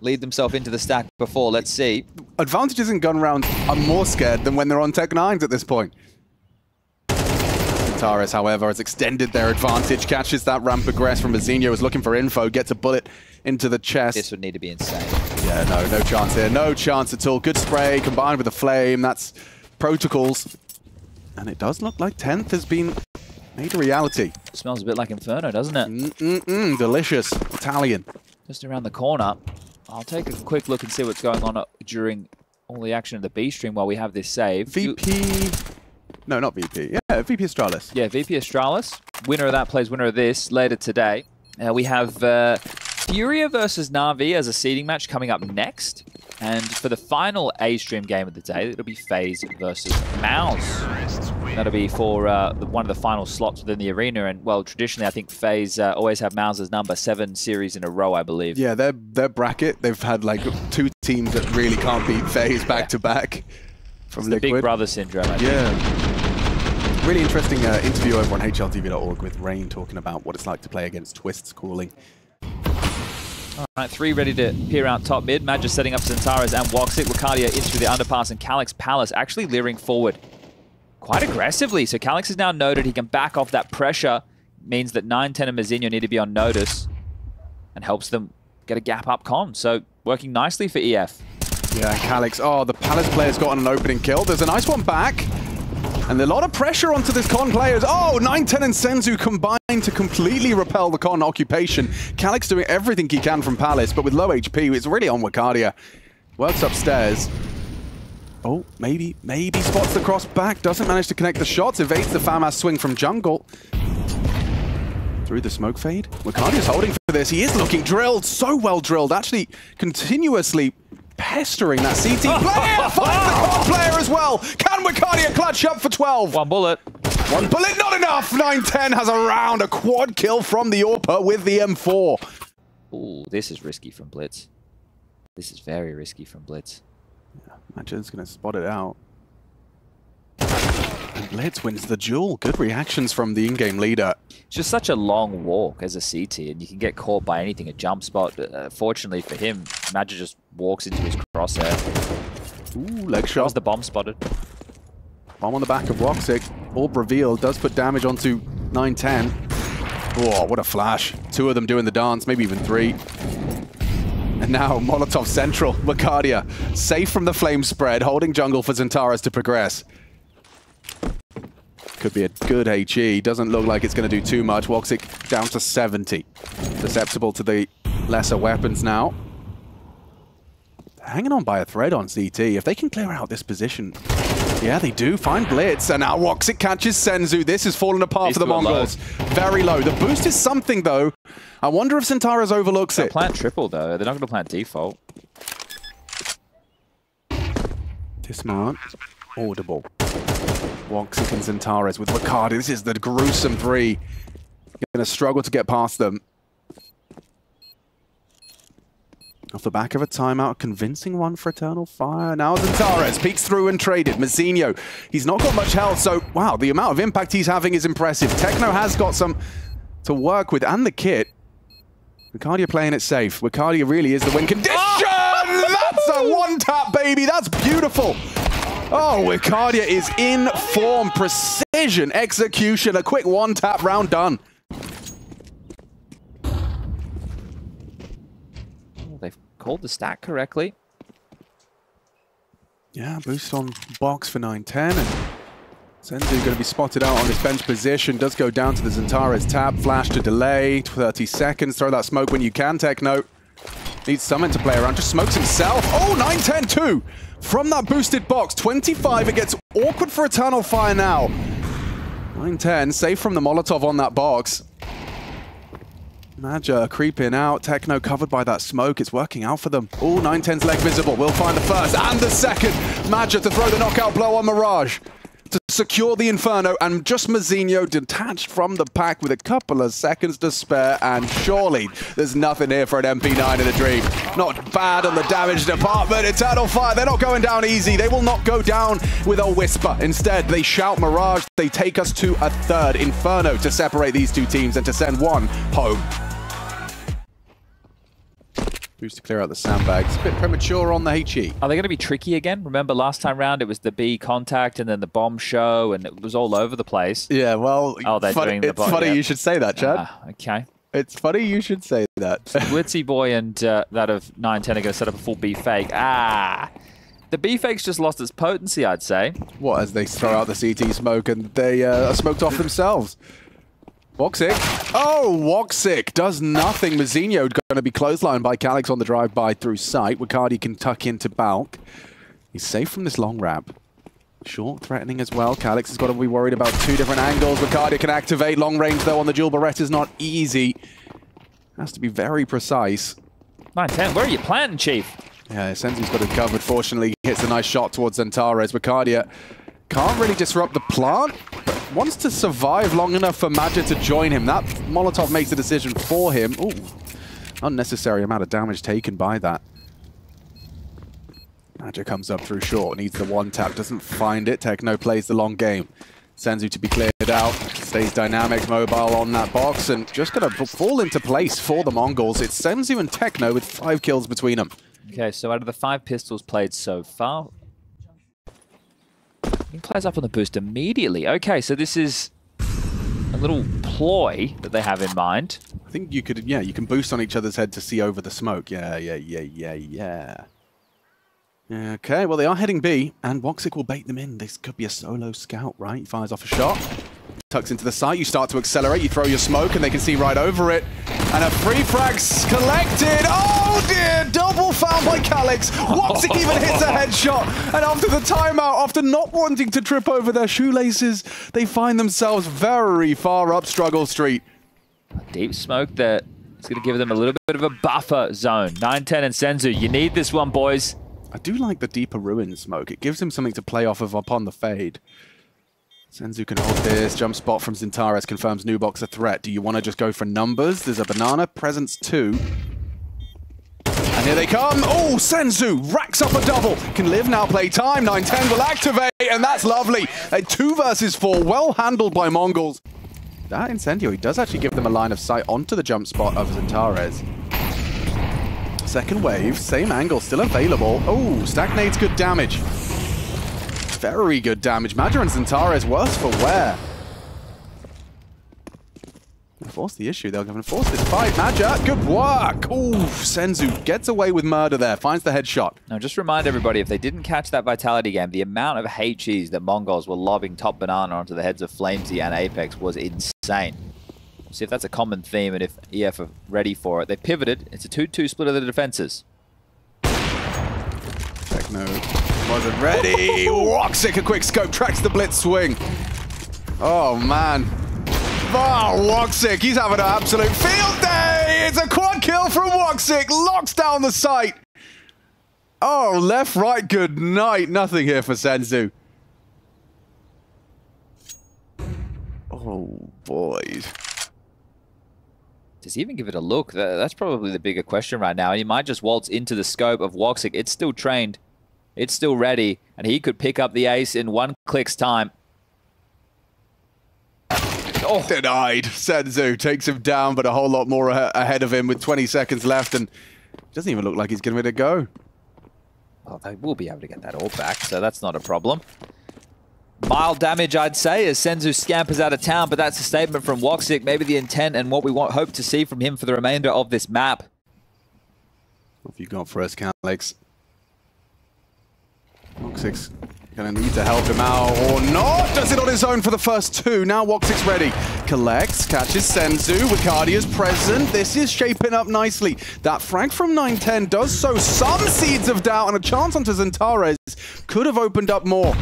lead themselves into the stack before. Let's see. Advantages in gun round are more scared than when they're on Tech 9s at this point. Taris, however, has extended their advantage, catches that ramp aggress from Mazinho, is looking for info, gets a bullet into the chest. This would need to be insane. Yeah, no, no chance here. No chance at all. Good spray combined with the flame. That's protocols. And it does look like 10th has been made a reality. Smells a bit like Inferno, doesn't it? Mm-mm-mm, delicious. Italian. Just around the corner. I'll take a quick look and see what's going on uh, during all the action of the B stream while we have this save. VP... No, not VP. Yeah, VP Astralis. Yeah, VP Astralis. Winner of that plays winner of this later today. Uh, we have uh, Furia versus Na'Vi as a seeding match coming up next. And for the final A-Stream game of the day, it'll be FaZe versus MOUZ. That'll be for uh, one of the final slots within the arena. And, well, traditionally, I think FaZe uh, always have MOUZ's number seven series in a row, I believe. Yeah, their, their bracket, they've had like two teams that really can't beat FaZe back to back from it's the Big Brother syndrome, I Yeah. Really interesting uh, interview over on HLTV.org with Rain talking about what it's like to play against Twistzz calling. All right, three ready to peer out top mid. Mad just setting up Xantares and Woxic. Wakadia in through the underpass, and Calyx Palace actually leering forward quite aggressively. So Calyx is now noted. He can back off that pressure. Means that 9, 10, and mzinho need to be on notice and helps them get a gap up con. So working nicely for EF. Yeah, Calyx. Oh, the Palace player's gotten an opening kill. There's a nice one back. And a lot of pressure onto this con players. Oh, 910 and Senzu combine to completely repel the con occupation. Calyx doing everything he can from Palace, but with low HP, it's really on Wicadia. Works upstairs. Oh, maybe, maybe spots the cross back. Doesn't manage to connect the shots. Evades the FAMAS swing from jungle. Through the smoke fade. Wicadia's holding for this. He is looking drilled. So well drilled. Actually, continuously pestering that CT player. (laughs) Finds the quad player as well. Can Wicadia clutch up for 12? One bullet. One bullet, not enough. 910 has a round, a quad kill from the Orpa with the M4. Ooh, this is risky from Blitz. This is very risky from Blitz. Yeah, Imagina's going to spot it out. And Blitz wins the duel. Good reactions from the in-game leader. It's just such a long walk as a CT, and you can get caught by anything, a jump spot. Uh, fortunately for him, Magic just walks into his crosshair. Ooh, leg shot. was the bomb spotted. Bomb on the back of Woxic. Orb reveal does put damage onto 910. Oh, what a flash. Two of them doing the dance, maybe even three. (laughs) And now Molotov Central, Wicadia, safe from the flame spread, holding jungle for Xantares to progress. Could be a good HE. Doesn't look like it's going to do too much. Woxic down to 70. Susceptible to the lesser weapons now. Hanging on by a thread on CT. If they can clear out this position, yeah, they do. Find Blitz, and now Woxic catches Senzu. This is falling apart He's for the Mongols. Low. Very low. The boost is something, though. I wonder if Xantares overlooks They'll it. plant triple, though. They're not going to plant default. Dismount. Audible. Woxic and Xantares with Wicadia. This is the gruesome three. Going to struggle to get past them. Off the back of a timeout, convincing one for Eternal Fire. Now Xantares peeks through and traded. mzinho, he's not got much health, so wow, the amount of impact he's having is impressive. Techno has got some to work with, and the kit. Wicadia playing it safe. Wicadia really is the win condition! Oh! That's a one-tap, baby! That's beautiful! Oh, Wicadia is in form. Precision, execution, a quick one-tap round done. they've called the stack correctly. Yeah, boost on box for 910. And Senzu going to be spotted out on this bench position. Does go down to the Xantares tap. Flash to delay. 30 seconds. Throw that smoke when you can, Techno. Needs someone to play around. Just smokes himself. Oh, 910 too. From that boosted box. 25. It gets awkward for Eternal Fire now. 910. Safe from the Molotov on that box. Maja creeping out. Techno covered by that smoke. It's working out for them. Oh, 910's leg visible. We'll find the first and the second. Maja to throw the knockout blow on Mirage to secure the Inferno, and just mzinho detached from the pack with a couple of seconds to spare, and surely there's nothing here for an MP9 in a dream. Not bad on the damage department. Eternal Fire, they're not going down easy. They will not go down with a whisper. Instead, they shout Mirage. They take us to a third Inferno to separate these two teams and to send one home. Boost to clear out the sandbags. A bit premature on the HE. Are they going to be tricky again? Remember last time round it was the B contact and then the bomb show and it was all over the place. Yeah, well, oh, they're funny, doing the it's funny yeah. you should say that, Chad. Ah, okay. It's funny you should say that. (laughs) Blitzy Boy and uh, that of 910 are going to set up a full B fake. Ah! The B fake's just lost its potency, I'd say. What, as they throw out the CT smoke and they uh, are smoked off themselves? Woxic. Oh, Woxic does nothing. mzinho going to be clotheslined by Calyx on the drive-by through sight. Wicadia can tuck into Balk. He's safe from this long ramp. Short threatening as well. Calyx has got to be worried about two different angles. Wicadia can activate. Long range, though, on the dual Beretta is not easy. Has to be very precise. 910, where are you planting, Chief? Yeah, Senzu's got it covered. Fortunately, he hits a nice shot towards Xantares. Wicadia can't really disrupt the plant, but wants to survive long enough for Magic to join him. That Molotov makes the decision for him. Ooh, unnecessary amount of damage taken by that. Magic comes up through short, needs the one tap, doesn't find it. Techno plays the long game. Senzu to be cleared out, stays dynamic, mobile on that box, and just going to fall into place for the Mongols. It's Senzu and Techno with five kills between them. Okay, so out of the five pistols played so far, he plays up on the boost immediately. Okay, so this is a little ploy that they have in mind. I think you could, yeah, you can boost on each other's head to see over the smoke. Yeah, yeah, yeah, yeah, yeah. Okay, well, they are heading B, and Woxic will bait them in. This could be a solo scout, right? He fires off a shot, tucks into the site. You start to accelerate. You throw your smoke, and they can see right over it. And a free frag's collected. Oh, dear! Double found by Calyx. Woxic even hits a (laughs) headshot. And after the timeout, after not wanting to trip over their shoelaces, they find themselves very far up Struggle Street. Deep smoke that is going to give them a little bit of a buffer zone. 9-10 and Senzu, you need this one, boys. I do like the deeper ruin smoke. It gives him something to play off of upon the fade. Senzu can hold this. Jump spot from Xantares confirms Nubox a threat. Do you want to just go for numbers? There's a banana. Presence two. And here they come. Oh, Senzu racks up a double. Can live now, play time. 9-10 will activate, and that's lovely. A two versus four, well handled by Mongols. That Incendio, he does actually give them a line of sight onto the jump spot of Xantares. Second wave, same angle, still available. Oh, Stack good damage. Very good damage. Madja and Xantares worse for wear. Force the issue. They're going to force this fight. Madja, good work. Oh, Senzu gets away with murder there. Finds the headshot. Now, just remind everybody, if they didn't catch that Vitality game, the amount of HEs that Mongols were lobbing top banana onto the heads of flameZ and Apex was insane see if that's a common theme and if EF are ready for it. They pivoted. It's a 2-2 split of the defenses. Techno wasn't ready. Woxic a quick scope, tracks the blitz swing. Oh, man. Oh, Woxic, he's having an absolute field day. It's a quad kill from Woxic. Locks down the site. Oh, left, right, good night. Nothing here for Senzu. Oh, boy. Does he even give it a look? That's probably the bigger question right now. He might just waltz into the scope of Woxic. It's still trained. It's still ready. And he could pick up the ace in one click's time. Oh. Denied. Senzu takes him down, but a whole lot more ahead of him with 20 seconds left. And doesn't even look like he's going to go. Well, they will be able to get that all back, so that's not a problem. Mild damage, I'd say, as Senzu scampers out of town, but that's a statement from Woxic. Maybe the intent and what we want, hope to see from him for the remainder of this map. What have you got for us, Calyx? Woxic's going to need to help him out, or not! Does it on his own for the first two. Now Woxic's ready. Collects, catches Senzu. Wicadia's present. This is shaping up nicely. That frag from 910 does sow some seeds of doubt, and a chance onto Xantares could have opened up more.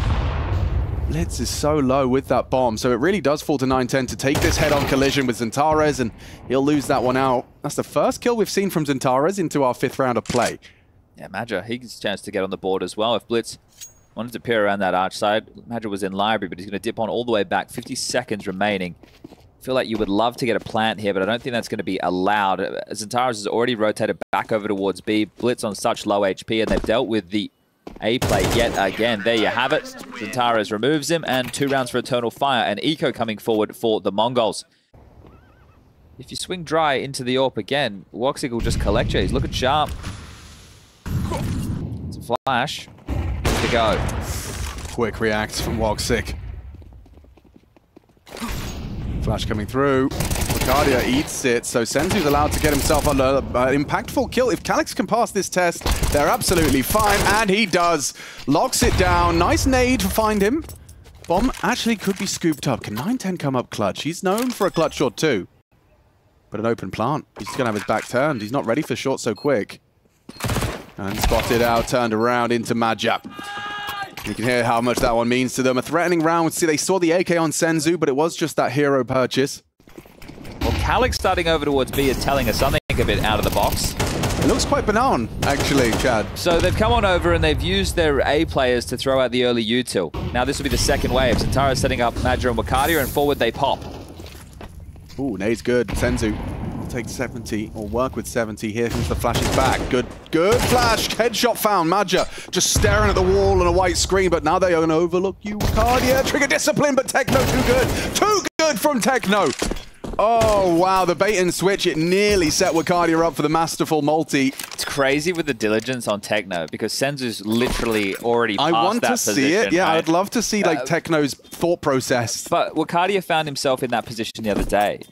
Blitz is so low with that bomb, so it really does fall to 9-10 to take this head-on collision with Xantares, and he'll lose that one out. That's the first kill we've seen from Xantares into our fifth round of play. Yeah, Madja, he gets a chance to get on the board as well. If Blitz wanted to peer around that arch side, Madja was in library, but he's going to dip on all the way back. 50 seconds remaining. Feel like you would love to get a plant here, but I don't think that's going to be allowed. Xantares has already rotated back over towards B. Blitz on such low HP, and they've dealt with the a play yet again. There you have it. Xantares removes him, and two rounds for Eternal Fire, and Eco coming forward for the Mongols. If you swing dry into the AWP again, Woxic will just collect you. He's looking sharp. It's a flash. To go. Quick reacts from Woxic. Flash coming through. Wicadia eats it, so Senzu's allowed to get himself an impactful kill. If Calyx can pass this test, they're absolutely fine, and he does. Locks it down. Nice nade to find him. Bomb actually could be scooped up. Can 910 come up clutch? He's known for a clutch shot too. But an open plant. He's going to have his back turned. He's not ready for short so quick. And spotted out, turned around into Madjap. You can hear how much that one means to them. A threatening round. See, they saw the AK on Senzu, but it was just that hero purchase. Well, Calyx starting over towards B is telling us something a bit out of the box. It looks quite banana, actually, Chad. So they've come on over and they've used their A players to throw out the early util. Now this will be the second wave. Xantares setting up Madra and Wicadia, and forward they pop. Ooh, nade's good. Senzu take 70, or work with 70 here since the flash is back. Good, good flash. Headshot found. Madja just staring at the wall on a white screen, but now they are going to overlook you. Wicadia, trigger discipline, but Techno too good. Too good from Techno. Oh, wow, the bait and switch, it nearly set Wicadia up for the masterful multi. It's crazy with the diligence on Techno because Senzu's literally already I want to position, see it. Yeah, right? I'd love to see like Uh, Techno's thought process. But Wicadia found himself in that position the other day.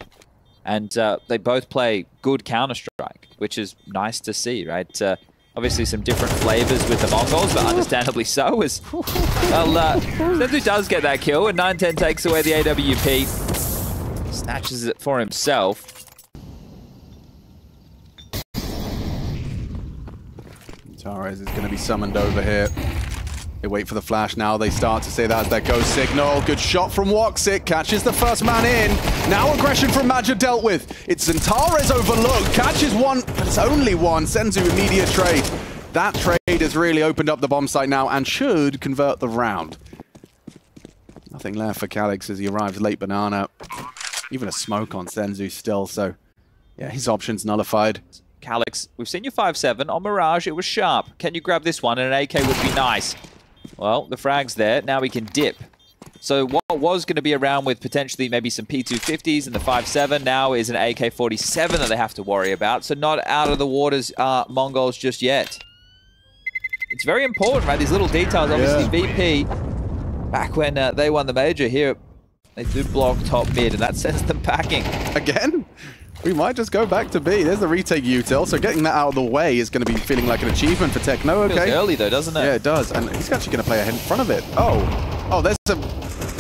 And uh, they both play good Counter-Strike, which is nice to see, right? Uh, obviously some different flavors with the Mongols, but understandably so. As, (laughs) well, uh, Senzu does get that kill, and 910 takes away the AWP. Snatches it for himself. Torres is going to be summoned over here. They wait for the flash now. They start to say that as their go signal. Good shot from Woxic. Catches the first man in. Now aggression from Madja dealt with. It's Xantares overlooked. Catches one, but it's only one. Senzu immediate trade. That trade has really opened up the bomb site now and should convert the round. Nothing left for Calyx as he arrives late banana. Even a smoke on Senzu still, so yeah, his options nullified. Calyx, we've seen you 5-7. On Mirage, it was sharp. Can you grab this one? And an AK would be nice. Well, the frag's there. Now we can dip. So what was going to be around with potentially maybe some P250s and the 5.7 now is an AK-47 that they have to worry about. So not out of the waters are Mongols just yet. It's very important, right? These little details. Obviously, VP, back when uh, they won the major here, they do block top mid, and that sends them packing. Again? We might just go back to B. There's the retake util, so getting that out of the way is going to be feeling like an achievement for Techno, Feels okay? early though, doesn't it? Yeah, it does. And he's actually going to play ahead in front of it. Oh. Oh, there's a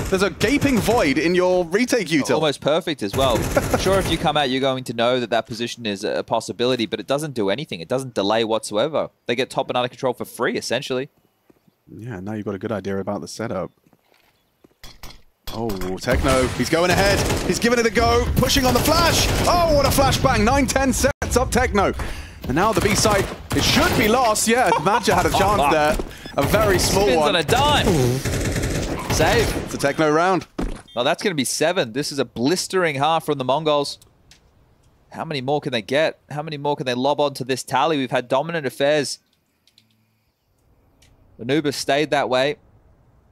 there's a gaping void in your retake util. Almost perfect as well. (laughs) sure, if you come out, you're going to know that that position is a possibility, but it doesn't do anything. It doesn't delay whatsoever. They get top and under control for free, essentially. Yeah, now you've got a good idea about the setup. Oh, Techno, he's going ahead. He's giving it a go, pushing on the flash. Oh, what a flashbang. 9-10 sets up Techno. And now the B side, it should be lost. Yeah, (laughs) Madja had a oh, chance there. A very small Spins one. on a dime. Save. It's a Techno round. Well, that's going to be seven. This is a blistering half from the Mongols. How many more can they get? How many more can they lob onto this tally? We've had dominant affairs. Anubis stayed that way.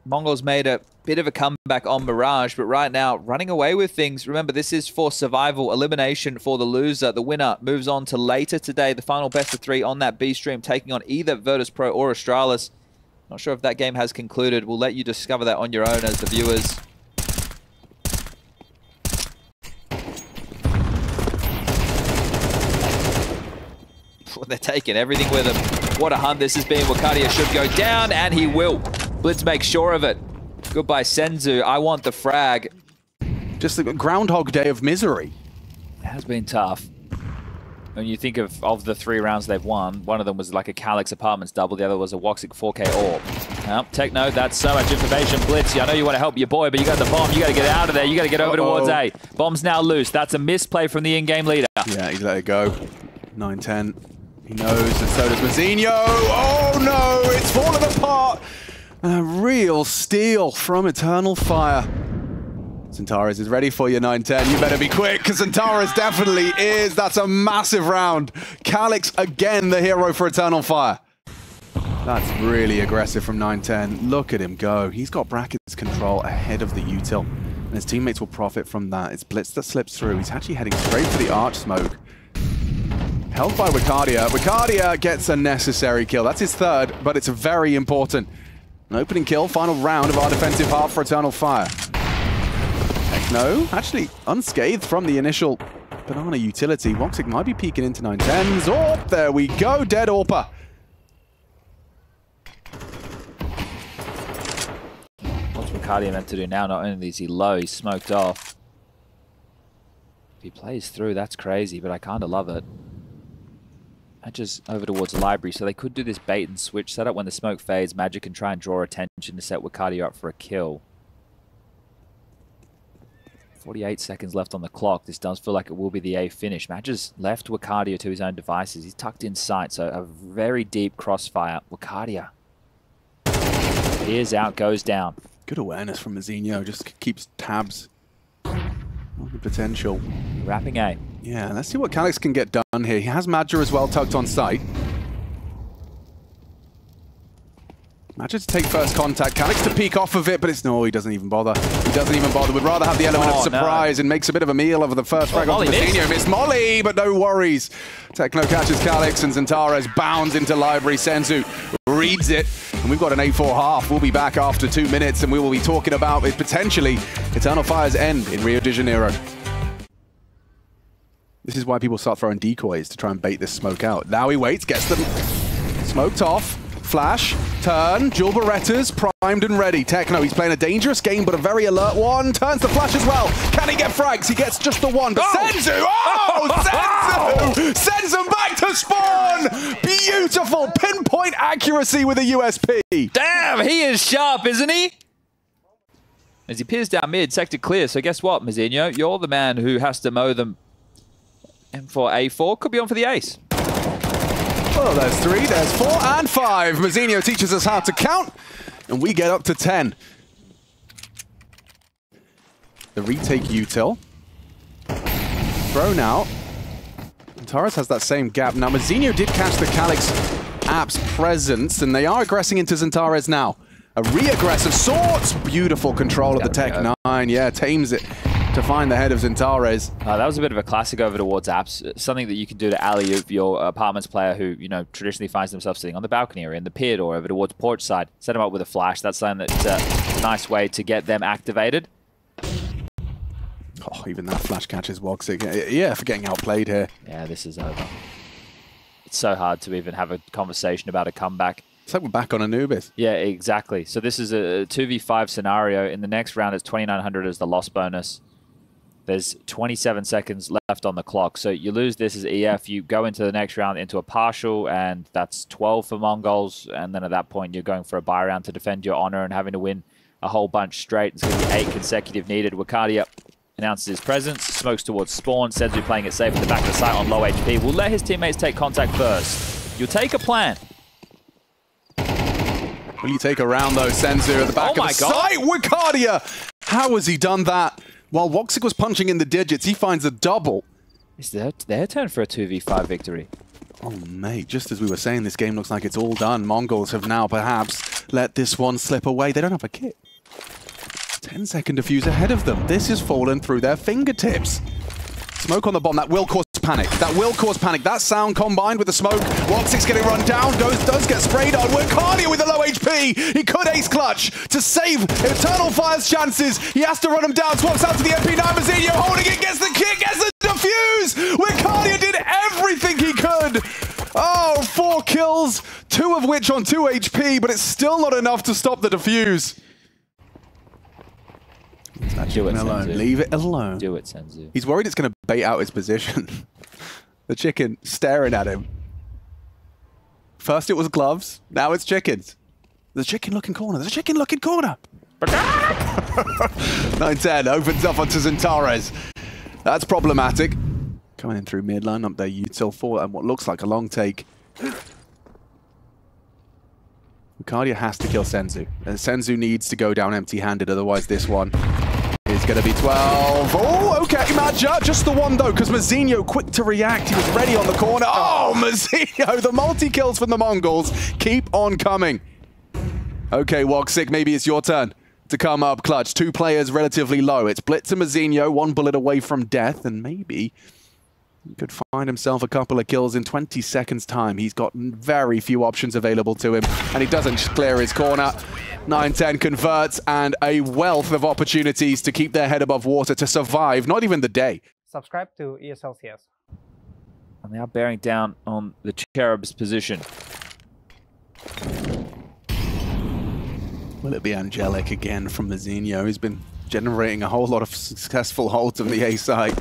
Mongols made a bit of a comeback on Mirage, but right now running away with things. Remember, this is for survival, elimination for the loser. The winner moves on to later today, the final best of three on that B stream, taking on either Virtus Pro or Astralis. Not sure if that game has concluded. We'll let you discover that on your own as the viewers. (laughs) They're taking everything with them. What a hunt this has been. Wicadia should go down, and he will. Blitz makes sure of it. Goodbye, Senzu. I want the frag. Just the Groundhog Day of misery. It has been tough. When you think of, of the three rounds they've won, one of them was like a Calyx Apartments double, the other was a Woxic 4K Orb. Now, Techno, that's so much information. Blitz, I know you want to help your boy, but you got the bomb. You got to get out of there. You got to get over Uh-oh. towards A. Bomb's now loose. That's a misplay from the in-game leader. Yeah, he's let it go. 9-10. He knows, and so does mzinho. Oh no, it's falling apart. A real steal from Eternal Fire. Xantares is ready for you, 9-10. You better be quick, because Xantares definitely is. That's a massive round. Calyx again, the hero for Eternal Fire. That's really aggressive from 9-10. Look at him go. He's got brackets control ahead of the util. And his teammates will profit from that. It's Blitz that slips through. He's actually heading straight for the Arch Smoke. Held by Wicadia. Wicadia gets a necessary kill. That's his third, but it's very important. An opening kill, final round of our defensive half for Eternal Fire. Techno, actually unscathed from the initial banana utility. Woxic might be peeking into 910s. Orp, there we go, dead Orpa. What's Wicadia meant to do now? Not only is he low, he's smoked off. If he plays through, that's crazy, but I kind of love it. Matches over towards the library, so they could do this bait and switch setup when the smoke fades. Magic can try and draw attention to set Wicadia up for a kill. 48 seconds left on the clock. This does feel like it will be the A finish. Matches left Wicadia to his own devices. He's tucked in sight, so a very deep crossfire. Wicadia. Here's out, goes down. Good awareness from mzinho, just keeps tabs the potential. Wrapping A. Yeah, let's see what Calyx can get done here. He has Madja as well tucked on site. Madja to take first contact. Calyx to peek off of it, but it's no, he doesn't even bother. He doesn't even bother. Would rather have the element Oh, of surprise no. and makes a bit of a meal of the first oh, frag Oh, onto Molly missed. Molly, but no worries. Techno catches Calyx and Xantares bounds into Library. Senzu reads it. And we've got an 8-4 half. We'll be back after two minutes and we will be talking about it potentially Eternal Fire's end in Rio de Janeiro. This is why people start throwing decoys to try and bait this smoke out. Now he waits, gets them smoked off. Flash, turn, Dual Berettas, primed and ready. Techno, he's playing a dangerous game, but a very alert one. Turns the flash as well. Can he get frags? He gets just the one. But Oh! Senzu! Oh, (laughs) Senzu! Sends him back to spawn! Beautiful pinpoint accuracy with a USP. Damn, he is sharp, isn't he? As he peers down mid, sector clear. So guess what, mzinho? You're the man who has to mow them. M4A4. could be on for the ace. Oh, there's three, there's four, and five. mzinho teaches us how to count, and we get up to 10. The retake util. Thrown out. Taurus has that same gap. Now, mzinho did catch the Calyx app's presence, and they are aggressing into Xantares now. A re-aggressive sorts. Beautiful control of the Tech 9. Yeah, tames it to find the head of Xantares. Uh, that was a bit of a classic over towards apps. Uh, Something that you can do to alley your apartments player who, you know, traditionally finds themselves sitting on the balcony or in the pit or over towards porch side. Set them up with a flash. That's something that's a nice way to get them activated. Oh, even that flash catches Woxic. Yeah, for getting outplayed here. Yeah, this is over. It's so hard to even have a conversation about a comeback. It's like we're back on Anubis. Yeah, exactly. So this is a 2v5 scenario. In the next round, it's 2900 as the loss bonus. There's 27 seconds left on the clock. So you lose this as EF, you go into the next round into a partial, and that's 12 for Mongols. And then at that point, you're going for a buy round to defend your honor and having to win a whole bunch straight. It's going to be eight consecutive needed. Wicadia announces his presence, smokes towards spawn, Senzu playing it safe at the back of the site on low HP. Will let his teammates take contact first. You'll take a plan. Will you take a round though, Senzu at the back Oh of the God. site? Wicadia! How has he done that? While Woxic was punching in the digits, he finds a double. It's their, their turn for a 2v5 victory. Oh, mate, just as we were saying, this game looks like it's all done. Mongols have now perhaps let this one slip away. They don't have a kit. 10 second defuse ahead of them. This has fallen through their fingertips. Smoke on the bomb, that will cause panic. That will cause panic. That sound combined with the smoke. Woxic's getting run down, goes, does get sprayed on. Wicadia with a low HP. He could ace clutch to save Eternal Fire's chances. He has to run him down, swaps out to the MP9. mzinho holding it, gets the kick, gets the defuse. Wicadia did everything he could. Oh, four kills, two of which on 2 HP, but it's still not enough to stop the defuse. Do it, Alone. Senzu. Leave it alone. Do it, Senzu. He's worried it's going to bait out his position. (laughs) the chicken staring at him. First it was gloves, now it's chickens. The chicken looking corner. There's a chicken looking corner. (laughs) 9-10 opens up onto Xantares. That's problematic. Coming in through mid line up there, util four and what looks like a long take. Wicadia has to kill Senzu. And Senzu needs to go down empty-handed, otherwise this one is going to be 12. Oh, okay, Madja. Just the one, though, because mzinho, quick to react. He was ready on the corner. Oh, (laughs) mzinho, the multi-kills from the Mongols keep on coming. Okay, Woxic, maybe it's your turn to come up clutch. Two players relatively low. It's Blitz and mzinho, one bullet away from death, and maybe could find himself a couple of kills in 20 seconds time. He's got very few options available to him, and he doesn't clear his corner. 9-10 converts, and a wealth of opportunities to keep their head above water, to survive, not even the day. subscribe to ESLCS. And they are bearing down on the Cherub's position. Will it be Angelic again from mzinho, who's been generating a whole lot of successful holds on the A side?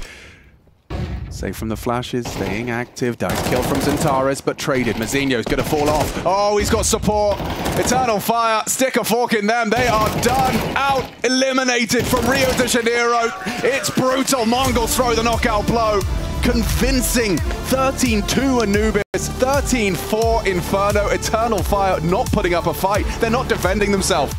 Safe from the flashes, staying active. Dice kill from Xantares, but traded. mzinho's gonna fall off. Oh, he's got support. Eternal Fire, stick a fork in them. They are done, out, eliminated from Rio de Janeiro. It's brutal. Mongols throw the knockout blow. Convincing 13-2 Anubis, 13-4 Inferno, Eternal Fire not putting up a fight. They're not defending themselves.